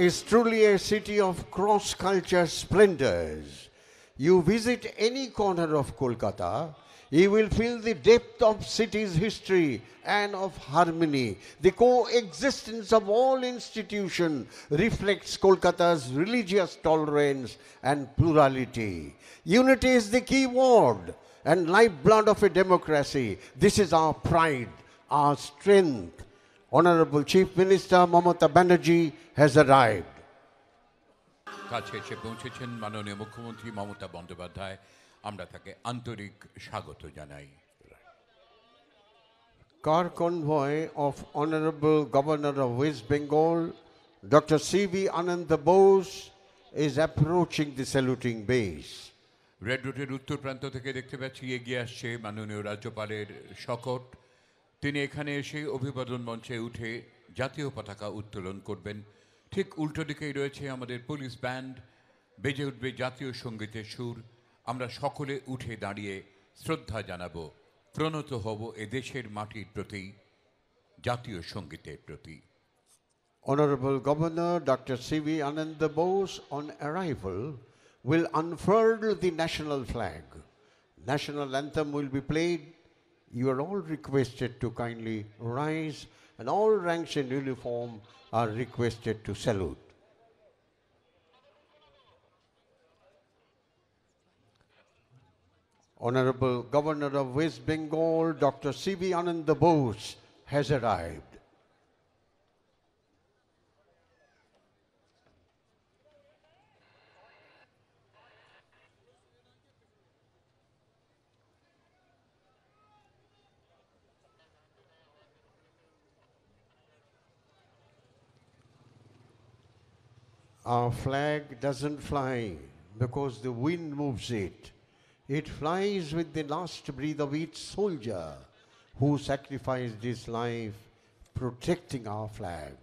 is truly a city of cross culture splendors. You visit any corner of Kolkata, you will feel the depth of city's history and of harmony. The coexistence of all institutions reflects Kolkata's religious tolerance and plurality. Unity is the key word and lifeblood of a democracy. This is our pride, our strength. Honorable Chief Minister Mamata Banerjee has arrived. কাছে এসে পৌঁছেছেন মাননীয় মুখ্যমন্ত্রী মমতা বন্দ্যোপাধ্যায় আমরা তাকে আন্তরিক স্বাগত জানাই Car convoy of Honorable Governor of West Bengal, Dr. C.V. Ananda Bose, is approaching the saluting base. Red রুটের উত্তর প্রান্ত থেকে দেখতে পাচ্ছি এগিয়ে আসছে মাননীয় রাজ্যপালের শকট তিনি এখানে এসে অভিবাদন মঞ্চে উঠে জাতীয় পতাকা উত্তোলন করবেন ঠিক উল্টো দিকেই রয়েছে আমাদের পুলিশ ব্যান্ড বেজে উঠবে জাতীয় সঙ্গীতের সুর আমরা সকলে উঠে দাঁড়িয়ে শ্রদ্ধা জানাব প্রণত হব এ দেশের মাটির প্রতি জাতীয় সঙ্গীতের প্রতি Honorable Governor Dr. C.V. Ananda Bose, on arrival, will unfurl the national flag. National anthem will be played. You are all requested to kindly rise, and all ranks in uniform are requested to salute. Honorable Governor of West Bengal, Dr. C.V. Ananda Bose, has arrived. Our flag doesn't fly because the wind moves it. It flies with the last breath of each soldier who sacrificed his life protecting our flag.